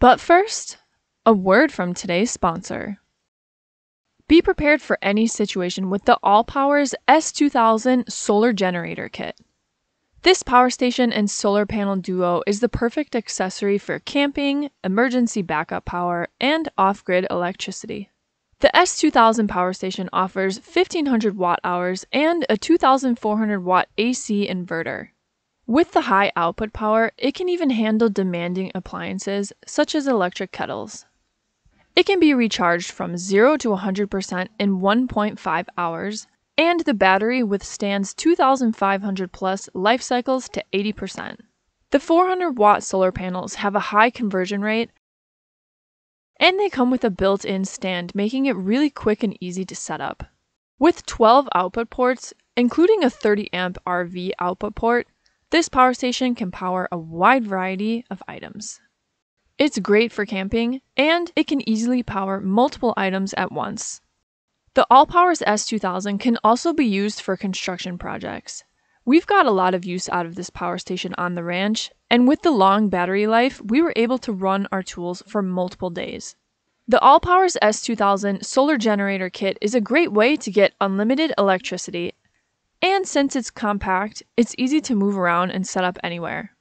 But first, a word from today's sponsor. Be prepared for any situation with the All Powers S2000 Solar Generator Kit. This power station and solar panel duo is the perfect accessory for camping, emergency backup power, and off grid electricity. The S2000 power station offers 1500 watt hours and a 2400 watt AC inverter. With the high output power, it can even handle demanding appliances such as electric kettles. It can be recharged from 0 to 100% in 1.5 hours, and the battery withstands 2500 plus life cycles to 80%. The 400 watt solar panels have a high conversion rate and they come with a built in stand, making it really quick and easy to set up. With 12 output ports, including a 30 amp RV output port, this power station can power a wide variety of items. It's great for camping, and it can easily power multiple items at once. The Allpowers S2000 can also be used for construction projects. We've got a lot of use out of this power station on the ranch, and with the long battery life, we were able to run our tools for multiple days. The Allpowers S2000 solar generator kit is a great way to get unlimited electricity and since it's compact, it's easy to move around and set up anywhere.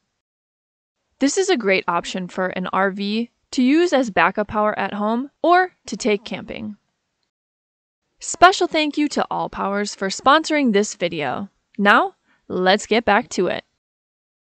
This is a great option for an RV to use as backup power at home or to take camping. Special thank you to All Powers for sponsoring this video. Now, let's get back to it.